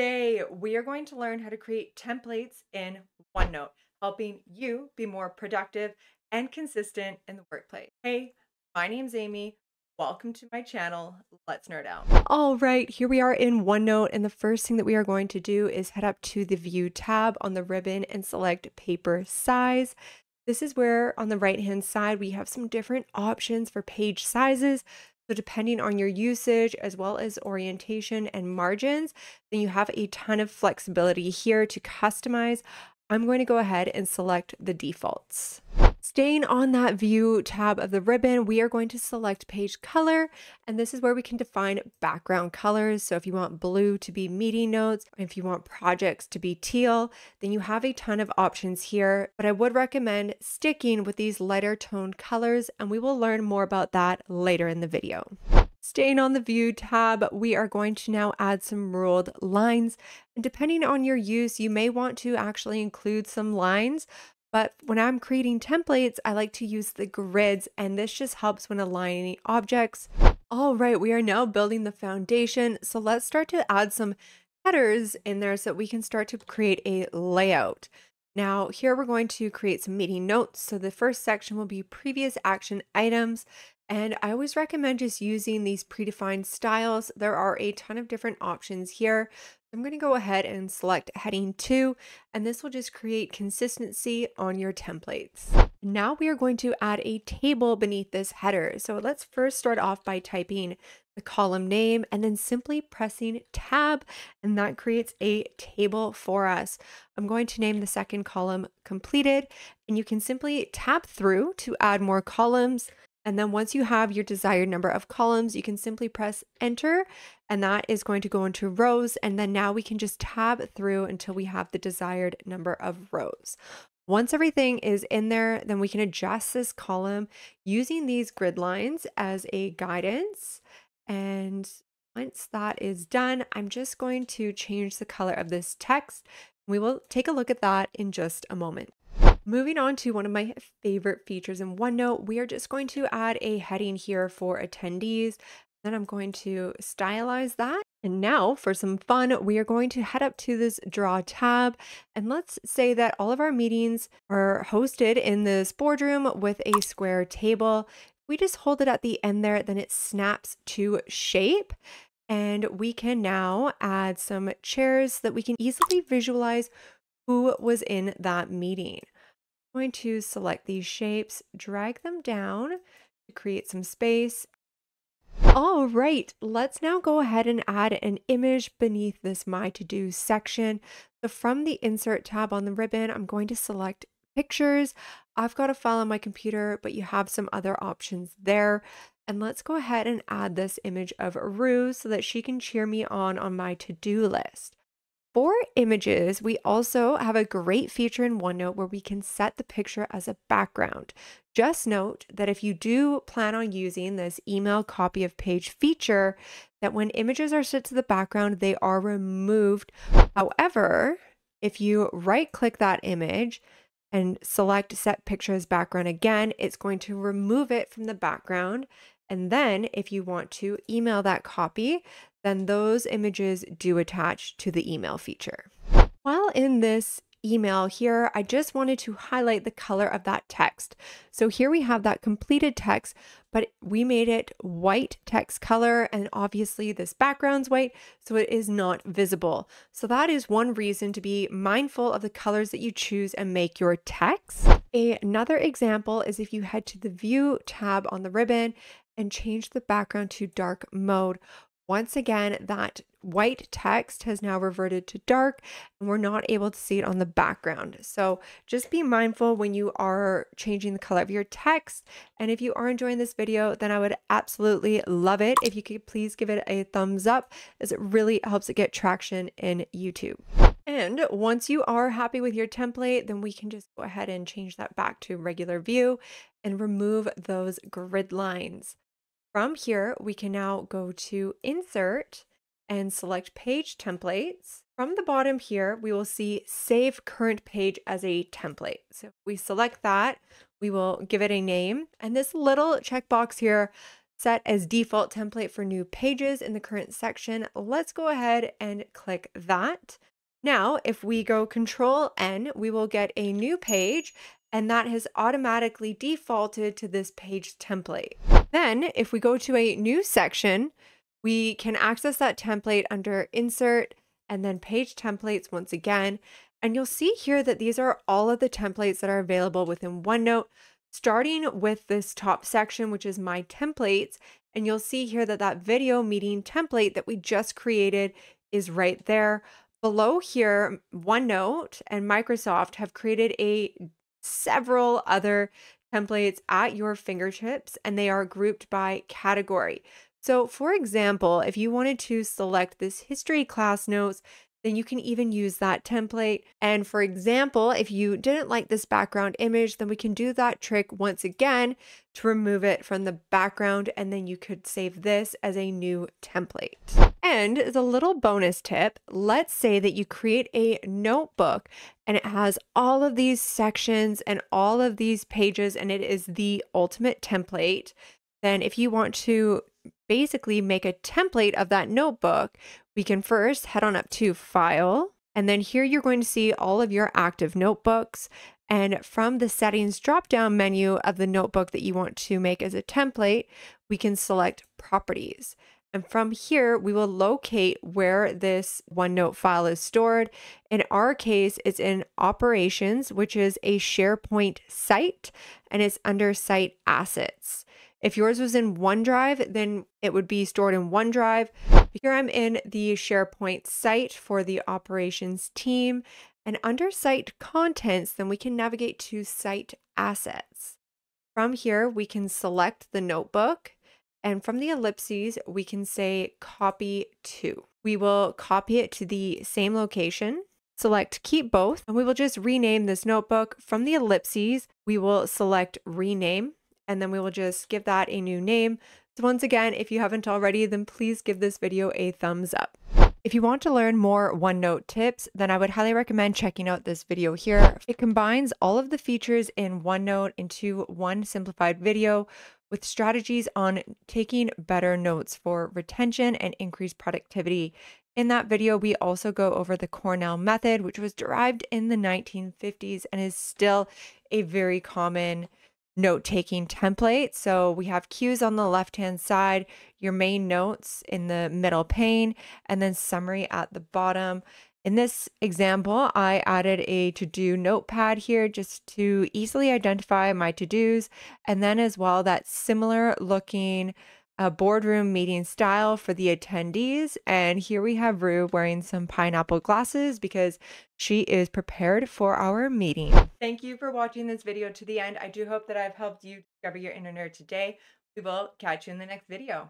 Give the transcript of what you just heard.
Today, we are going to learn how to create templates in OneNote, helping you be more productive and consistent in the workplace. Hey, my name's Amy. Welcome to my channel. Let's nerd out. All right, here we are in OneNote, and the first thing that we are going to do is head up to the View tab on the ribbon and select Paper Size. This is where on the right hand side we have some different options for page sizes. So depending on your usage as well as orientation and margins, then you have a ton of flexibility here to customize. I'm going to go ahead and select the defaults. Staying on that view tab of the ribbon, we are going to select page color, and this is where we can define background colors. So if you want blue to be meeting notes, if you want projects to be teal, then you have a ton of options here, but I would recommend sticking with these lighter toned colors, and we will learn more about that later in the video. Staying on the view tab, we are going to now add some ruled lines. And depending on your use, you may want to actually include some lines. But when I'm creating templates, I like to use the grids and this just helps when aligning objects. All right, we are now building the foundation. So let's start to add some headers in there so that we can start to create a layout. Now here we're going to create some meeting notes. So the first section will be previous action items. And I always recommend just using these predefined styles. There are a ton of different options here. I'm going to go ahead and select heading 2 and this will just create consistency on your templates. Now we are going to add a table beneath this header. So let's first start off by typing the column name and then simply pressing tab and that creates a table for us. I'm going to name the second column completed and you can simply tab through to add more columns and then once you have your desired number of columns, you can simply press enter and that is going to go into rows. And then now we can just tab through until we have the desired number of rows. Once everything is in there, then we can adjust this column using these grid lines as a guidance. And once that is done, I'm just going to change the color of this text. We will take a look at that in just a moment. Moving on to one of my favorite features in OneNote, we are just going to add a heading here for attendees. Then I'm going to stylize that. And now for some fun, we are going to head up to this draw tab. And let's say that all of our meetings are hosted in this boardroom with a square table. We just hold it at the end there, then it snaps to shape. And we can now add some chairs so that we can easily visualize who was in that meeting going to select these shapes, drag them down to create some space. All right, let's now go ahead and add an image beneath this My To Do section. So from the Insert tab on the ribbon, I'm going to select Pictures. I've got a file on my computer, but you have some other options there. And let's go ahead and add this image of Rue so that she can cheer me on on my to-do list. For images, we also have a great feature in OneNote where we can set the picture as a background. Just note that if you do plan on using this email copy of page feature, that when images are set to the background, they are removed. However, if you right click that image and select set picture as background again, it's going to remove it from the background. And then if you want to email that copy, then those images do attach to the email feature. While in this email here, I just wanted to highlight the color of that text. So here we have that completed text, but we made it white text color and obviously this background's white, so it is not visible. So that is one reason to be mindful of the colors that you choose and make your text. Another example is if you head to the view tab on the ribbon and change the background to dark mode. Once again, that white text has now reverted to dark and we're not able to see it on the background. So just be mindful when you are changing the color of your text. And if you are enjoying this video, then I would absolutely love it if you could please give it a thumbs up as it really helps it get traction in YouTube. And once you are happy with your template, then we can just go ahead and change that back to regular view and remove those grid lines. From here, we can now go to Insert and select Page Templates. From the bottom here, we will see Save Current Page as a template. So we select that, we will give it a name, and this little checkbox here set as default template for new pages in the current section. Let's go ahead and click that. Now, if we go Control N, we will get a new page and that has automatically defaulted to this page template. Then if we go to a new section, we can access that template under Insert and then Page Templates once again. And you'll see here that these are all of the templates that are available within OneNote, starting with this top section, which is My Templates. And you'll see here that that video meeting template that we just created is right there. Below here, OneNote and Microsoft have created a several other templates at your fingertips and they are grouped by category. So for example, if you wanted to select this history class notes, then you can even use that template. And for example, if you didn't like this background image, then we can do that trick once again to remove it from the background and then you could save this as a new template. And as a little bonus tip, let's say that you create a notebook and it has all of these sections and all of these pages and it is the ultimate template. Then if you want to basically make a template of that notebook, we can first head on up to File, and then here you're going to see all of your active notebooks. And from the settings drop down menu of the notebook that you want to make as a template, we can select properties. And from here, we will locate where this OneNote file is stored. In our case, it's in operations, which is a SharePoint site, and it's under site assets. If yours was in OneDrive, then it would be stored in OneDrive. Here I'm in the SharePoint site for the operations team. And under site contents, then we can navigate to site assets. From here, we can select the notebook. And from the ellipses, we can say copy to. We will copy it to the same location select keep both and we will just rename this notebook from the ellipses we will select rename and then we will just give that a new name. So once again, if you haven't already, then please give this video a thumbs up. If you want to learn more OneNote tips, then I would highly recommend checking out this video here. It combines all of the features in OneNote into one simplified video with strategies on taking better notes for retention and increased productivity. In that video, we also go over the Cornell method, which was derived in the 1950s and is still a very common note taking template. So we have cues on the left hand side, your main notes in the middle pane, and then summary at the bottom. In this example, I added a to do notepad here just to easily identify my to dos, and then as well that similar looking a boardroom meeting style for the attendees. And here we have Rue wearing some pineapple glasses because she is prepared for our meeting. Thank you for watching this video to the end. I do hope that I've helped you discover your inner nerd today. We will catch you in the next video.